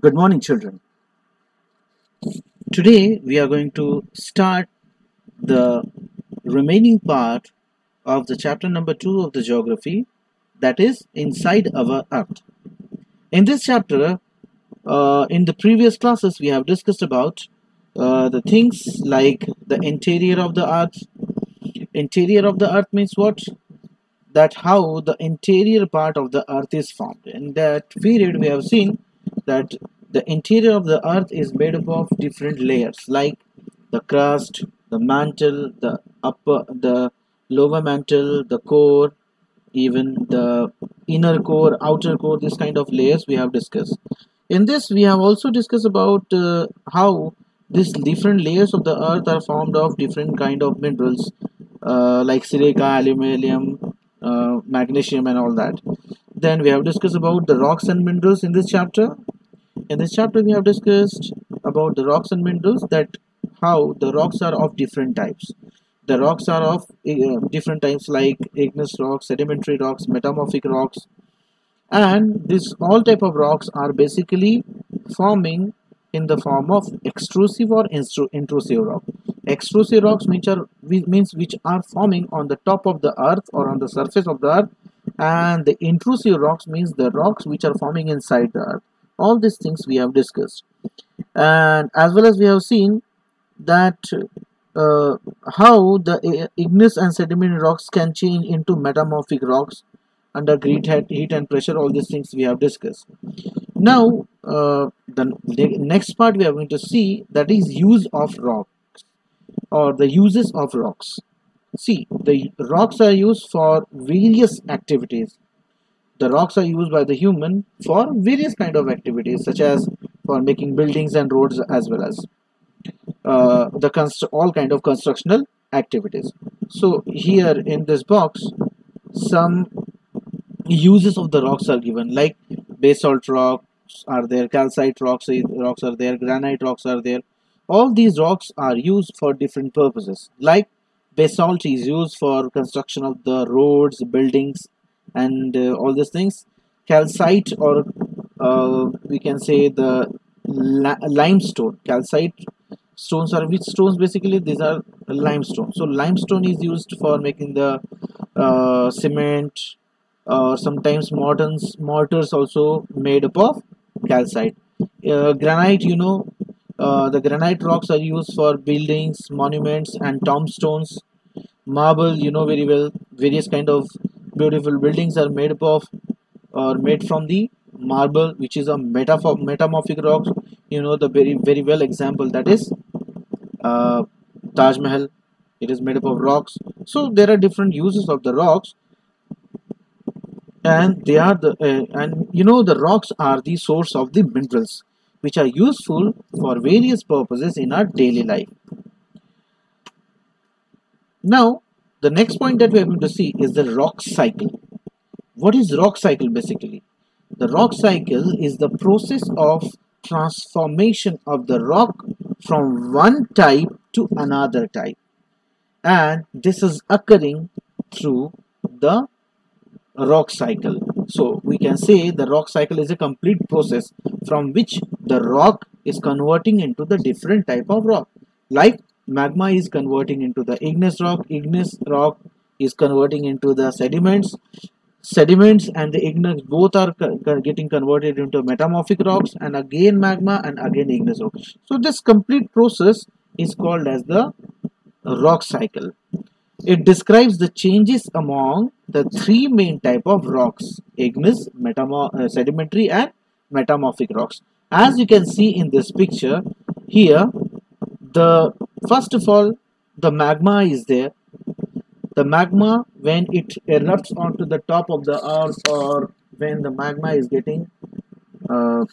Good morning, children. Today we are going to start the remaining part of the chapter number 2 of the geography that is inside our earth. In this chapter, uh, in the previous classes, we have discussed about uh, the things like the interior of the earth. Interior of the earth means what? That how the interior part of the earth is formed. In that period, we have seen that the interior of the earth is made up of different layers like the crust, the mantle, the upper, the lower mantle, the core, even the inner core, outer core, this kind of layers we have discussed. In this, we have also discussed about uh, how these different layers of the earth are formed of different kind of minerals uh, like silica, aluminium, uh, magnesium and all that. Then we have discussed about the rocks and minerals in this chapter. In this chapter, we have discussed about the rocks and minerals that how the rocks are of different types. The rocks are of uh, different types like igneous rocks, sedimentary rocks, metamorphic rocks, and this all type of rocks are basically forming in the form of extrusive or intrusive rock. Extrusive rocks which are means which are forming on the top of the earth or on the surface of the earth, and the intrusive rocks means the rocks which are forming inside the earth. All these things we have discussed, and as well as we have seen that uh, how the igneous and sedimentary rocks can change into metamorphic rocks under great heat and pressure. All these things we have discussed. Now uh, the next part we are going to see that is use of rocks or the uses of rocks see the rocks are used for various activities. The rocks are used by the human for various kind of activities such as for making buildings and roads as well as uh, the all kind of constructional activities. So here in this box some uses of the rocks are given like basalt rocks are there calcite rocks rocks are there granite rocks are there. All these rocks are used for different purposes like basalt is used for construction of the roads buildings and uh, all these things. Calcite or uh, we can say the limestone. Calcite stones are which stones? Basically these are limestone. So limestone is used for making the uh, cement or sometimes modern mortars also made up of calcite. Uh, granite you know uh, the granite rocks are used for buildings monuments and tombstones marble you know very well various kind of beautiful buildings are made up of or made from the marble which is a metamorphic rock you know the very very well example that is uh, Taj Mahal. It is made up of rocks. So there are different uses of the rocks. And they are the uh, and you know the rocks are the source of the minerals which are useful for various purposes in our daily life now the next point that we are going to see is the rock cycle. What is rock cycle basically? The rock cycle is the process of transformation of the rock from one type to another type. And this is occurring through the rock cycle. So we can say the rock cycle is a complete process from which the rock is converting into the different type of rock. Like magma is converting into the igneous rock igneous rock is converting into the sediments. Sediments and the igneous both are getting converted into metamorphic rocks and again magma and again igneous rock. So this complete process is called as the rock cycle. It describes the changes among the three main type of rocks igneous uh, sedimentary and metamorphic rocks. As you can see in this picture here the first of all the magma is there. The magma when it erupts onto the top of the earth or when the magma is getting uh,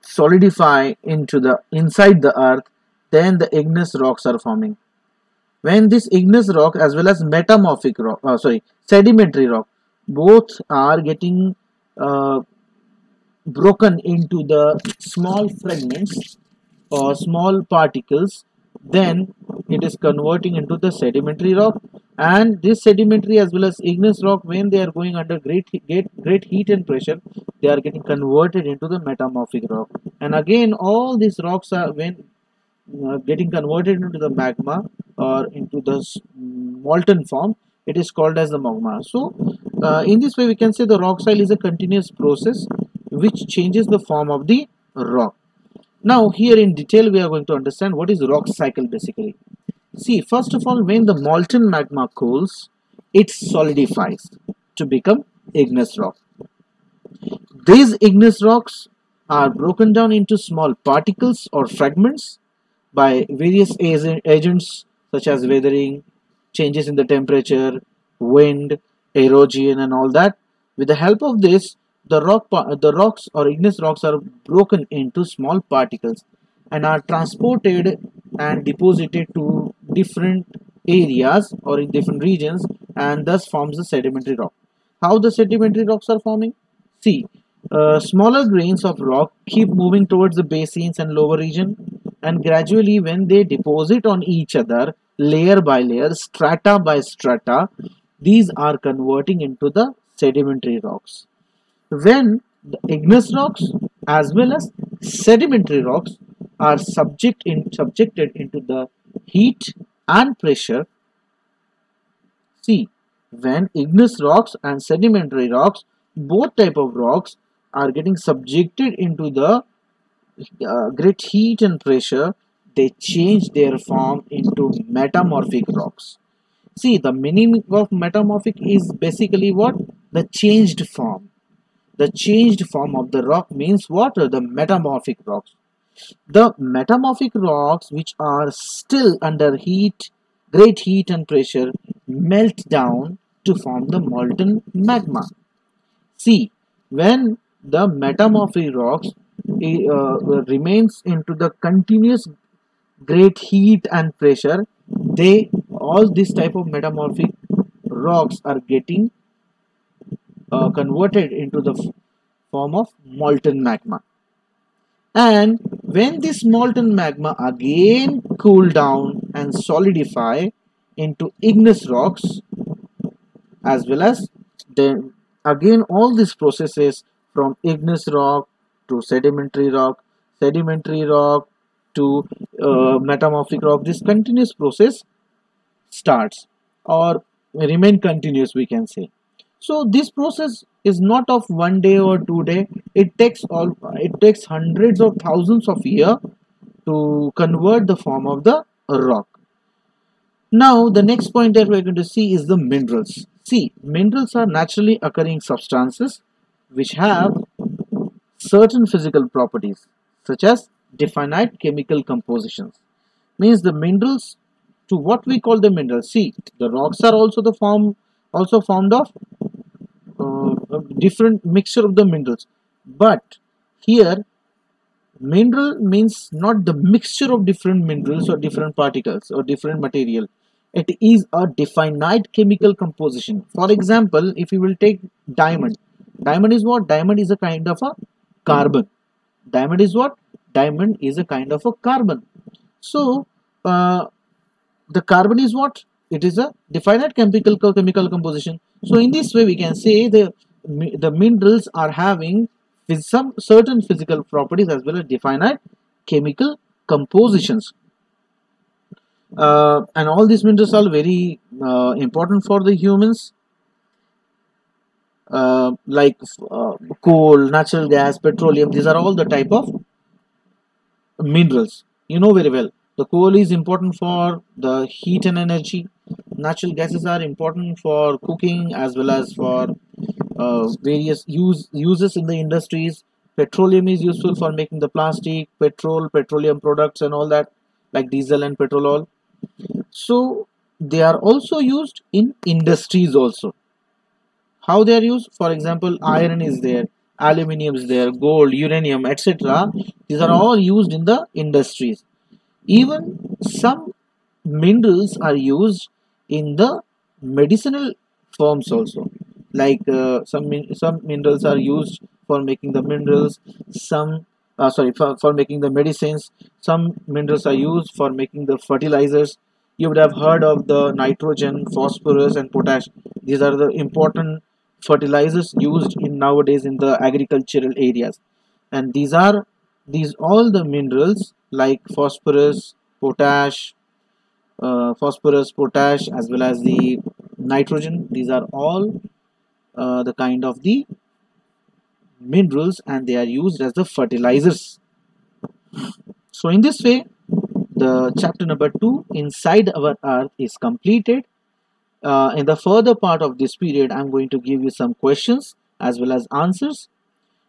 solidify into the inside the earth then the igneous rocks are forming. When this igneous rock as well as metamorphic rock uh, sorry sedimentary rock both are getting uh, broken into the small fragments or small particles then it is converting into the sedimentary rock. And this sedimentary as well as igneous rock when they are going under great great, great heat and pressure they are getting converted into the metamorphic rock. And again all these rocks are when uh, getting converted into the magma or into the molten form it is called as the magma. So uh, in this way we can say the rock cycle is a continuous process which changes the form of the rock now here in detail we are going to understand what is rock cycle basically See, first of all, when the molten magma cools, it solidifies to become igneous rock. These igneous rocks are broken down into small particles or fragments by various agents such as weathering, changes in the temperature, wind, erosion and all that. With the help of this, the rock the rocks or igneous rocks are broken into small particles and are transported and deposited to different areas or in different regions and thus forms the sedimentary rock. How the sedimentary rocks are forming? See, uh, smaller grains of rock keep moving towards the basins and lower region and gradually when they deposit on each other layer by layer, strata by strata, these are converting into the sedimentary rocks. When the igneous rocks as well as sedimentary rocks are subject in, subjected into the heat and pressure. See, when igneous rocks and sedimentary rocks, both type of rocks are getting subjected into the uh, great heat and pressure, they change their form into metamorphic rocks. See, the meaning of metamorphic is basically what? The changed form. The changed form of the rock means what? The metamorphic rocks. The metamorphic rocks which are still under heat, great heat and pressure melt down to form the molten magma. See, when the metamorphic rocks uh, remains into the continuous great heat and pressure, they all this type of metamorphic rocks are getting uh, converted into the form of molten magma. And when this molten magma again cool down and solidify into igneous rocks as well as then again all these processes from igneous rock to sedimentary rock sedimentary rock to uh, metamorphic rock this continuous process starts or remain continuous we can say so this process is not of one day or two day. It takes all it takes hundreds of thousands of years to convert the form of the rock. Now the next point that we're going to see is the minerals. See minerals are naturally occurring substances which have certain physical properties such as definite chemical compositions. Means the minerals to what we call the minerals. See the rocks are also the form also formed of different mixture of the minerals. But here mineral means not the mixture of different minerals or different particles or different material. It is a definite chemical composition. For example if you will take diamond. Diamond is what? Diamond is a kind of a carbon. Diamond is what? Diamond is a kind of a carbon. So uh, the carbon is what? It is a definite chemical chemical composition. So in this way we can say the the minerals are having some certain physical properties as well as definite chemical compositions. Uh, and all these minerals are very uh, important for the humans. Uh, like uh, coal natural gas petroleum these are all the type of minerals. You know very well the coal is important for the heat and energy. Natural gases are important for cooking as well as for uh, various use uses in the industries. Petroleum is useful for making the plastic petrol petroleum products and all that like diesel and petrol oil. So they are also used in industries also. How they are used? For example iron is there aluminium is there gold uranium etc these are all used in the industries. Even some minerals are used in the medicinal forms also like uh, some some minerals are used for making the minerals some uh, sorry for, for making the medicines. Some minerals are used for making the fertilizers. You would have heard of the nitrogen phosphorus and potash. These are the important fertilizers used in nowadays in the agricultural areas. And these are these all the minerals like phosphorus potash uh, phosphorus potash as well as the nitrogen these are all uh, the kind of the minerals and they are used as the fertilizers. So in this way the chapter number two inside our earth is completed. Uh, in the further part of this period i'm going to give you some questions as well as answers.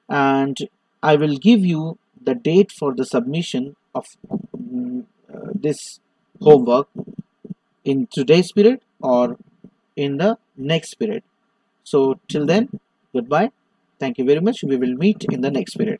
And i will give you the date for the submission of um, uh, this homework in today's period or in the next period so till then goodbye. Thank you very much. We will meet in the next period